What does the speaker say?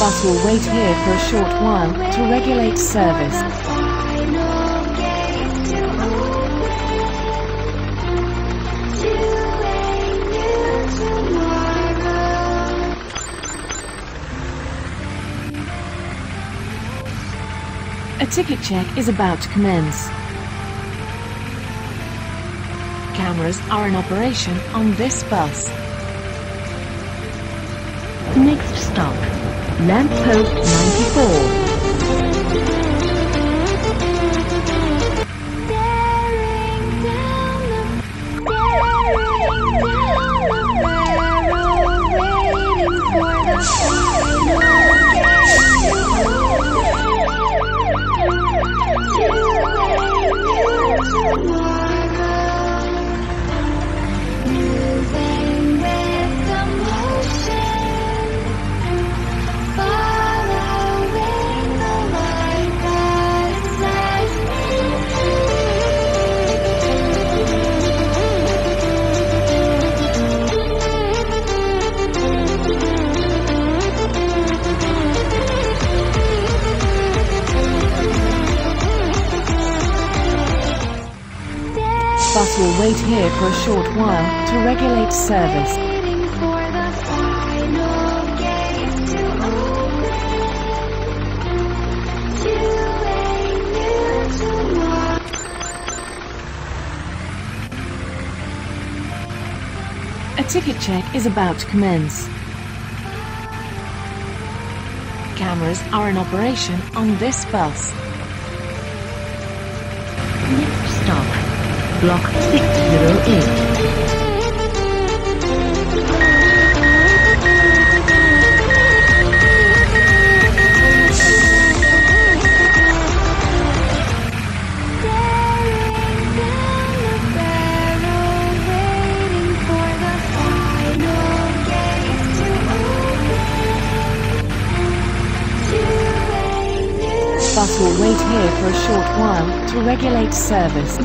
Bus will wait here for a short while to regulate service. A ticket check is about to commence. Cameras are in operation on this bus. Next stop, lamppost 94. Bus will wait here for a short while to regulate service. A ticket check is about to commence. Cameras are in operation on this bus. Next stop, block 608. Bus will wait here for a short while to regulate service.